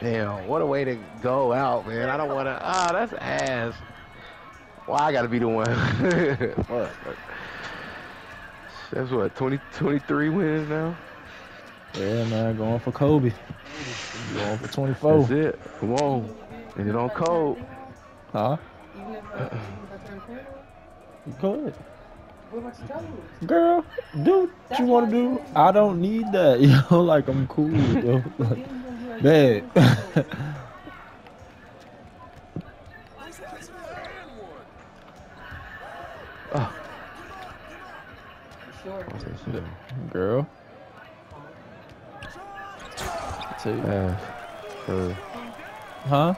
Damn, what a way to go out, man. I don't want to. Ah, oh, that's ass. Why well, I got to be the one? Fuck. That's what, 20, 23 wins now? Yeah, man, going for Kobe. Going for 24. That's it. Come on. And it on code. Huh? Go ahead. Girl, do what you want to do. I don't need that. You know, like I'm cool. Yo. Like, man. oh. Girl. Uh, uh. Huh?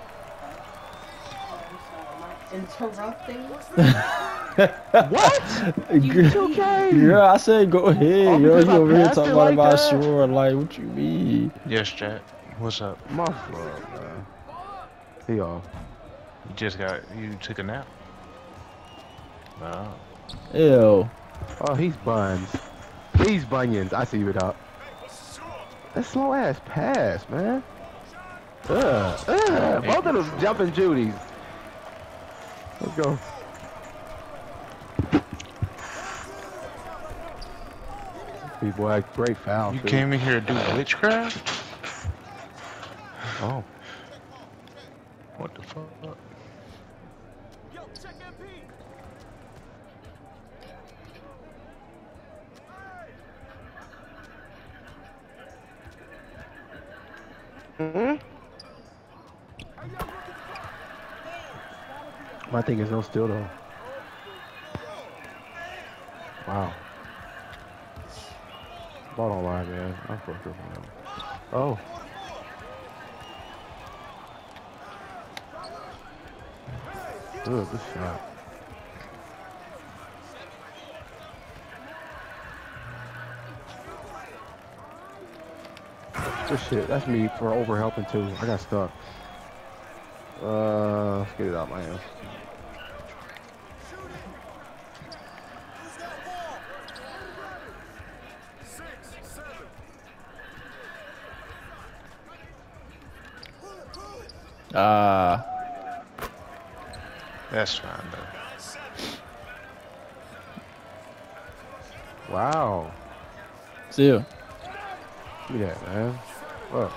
Interrupting? what? You okay? Yeah, I said go ahead. Oh, yo, you over here talking like about that? sure. Like, what you mean? Yes, Jack. What's up? My fault, man. He off. You just got, you took a nap? Wow. Ew. Oh, he's buns. He's bunions. I see it up. That slow ass pass, man. Ugh. Ugh. Both of them jumping Judies. Let's go. boy, great foul. You too. came in here to do witchcraft? Oh. What the fuck? Yo, check MP. Mm hmm My thing is no still though. Wow. Ball don't lie, man. I'm fucked up Good, good shot. Good shit. That's me for over helping too. I got stuck. Uh, let's get it out my hands. Ah. Uh, That's fine though. Wow. See you. Look at that, man. What?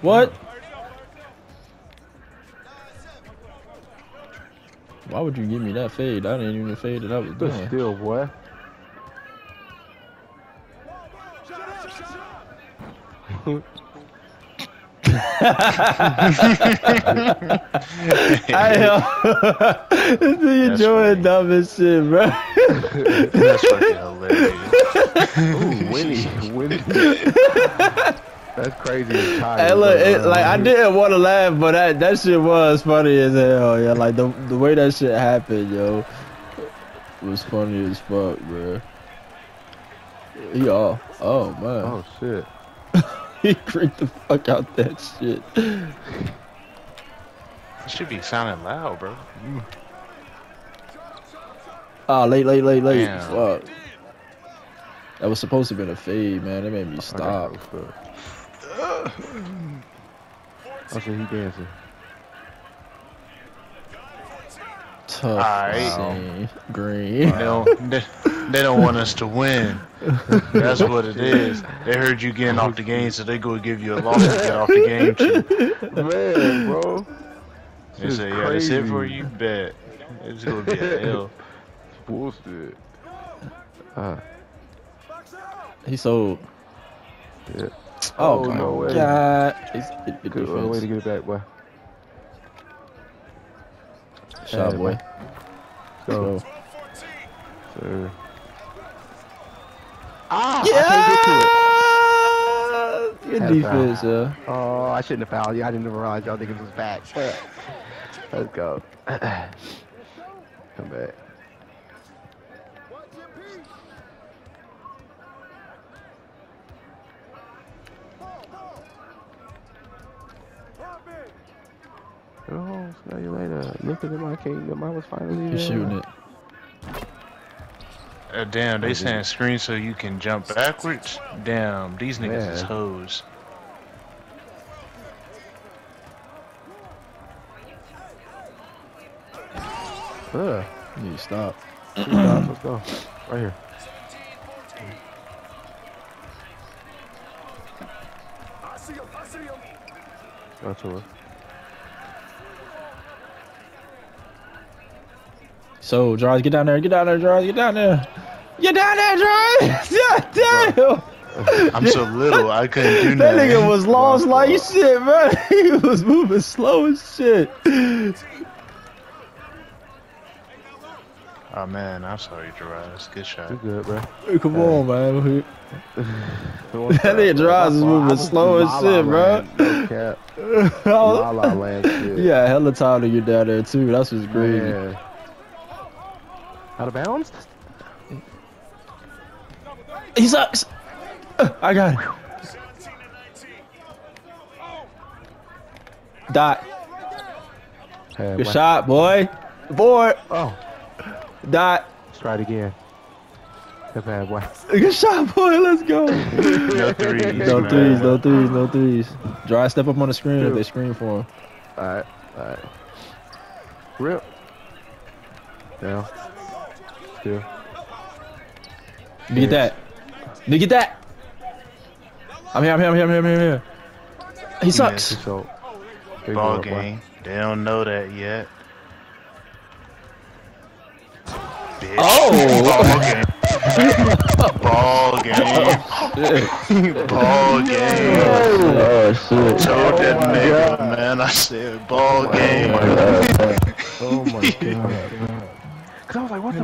What? Why would you give me that fade? I didn't even fade that I was doing. Still, boy. I uh, this nigga Jordan dumb as shit, bro. That's fucking hilarious. Ooh, Winnie, Winnie. That's crazy. Hey, look, it, like I didn't want to laugh, but that that shit was funny as hell. Yeah, like the the way that shit happened, yo, was funny as fuck, bro. He all, oh man. Oh shit. he creeped the fuck out that shit. It should be sounding loud, bro. Ah, oh, late, late, late, late. Damn. Fuck. That was supposed to have been a fade, man. It made me stop. Oh, so he dancing. Tough right. green. They don't, they, they don't want us to win. That's what it is. They heard you getting off the game, so they go give you a loss to get off the game too. Man, bro. They say, yeah, that's it for you. Bet it's gonna be a L. Bullshit. Uh. He sold. Yeah. Oh, oh no way. God. He's, it, it Good way to get it back, boy. Shot, boy. Go. So. Sir. Ah! Yeah! Good defense, yeah. Oh, I shouldn't have fouled you. I didn't realize y'all thinking it was back. Let's go. Come back. Oh, smell you later. Look at my kingdom. I was finally You're shooting it. Uh, damn, they saying screen so you can jump backwards. Damn, these niggas is hoes. Ugh. You need to stop. Two stops, Let's go. Right here. Go to her. So, Jarvis, get down there. Get down there, Jarvis. Get down there. Get down there, Jarvis. yeah, damn. I'm so little, I couldn't do That nothing. nigga was lost Bro, like shit, bro. He was moving slow as shit. Oh man, I'm sorry, Gerard. Good You shot. good, bro? Come on, man. that nigga Dries is moving slow as shit, bro. No cap. La la land shit. yeah, hella time to get down there too. That's what's great. Man. Out of bounds? He sucks. Uh, I got it. Dot. Hey, Good shot, boy. Boy. Oh, Dot. let's try it again. Good bad boy. Good shot, boy. Let's go. No threes. No man. threes, no threes, no threes. Dry step up on the screen if they screen for him. Alright, alright. Rip. Down. Still. Get that. Let me get that. I'm here, I'm here, I'm here, I'm here, I'm here. He sucks. Good shot. Ball boy, boy. game. They don't know that yet. Bitch. Oh. Ball game. Ball game. Oh, ball game. Oh shit. Told that Oh nigga, God. man. I said ball oh, game. Oh my god. Cause I was like, what the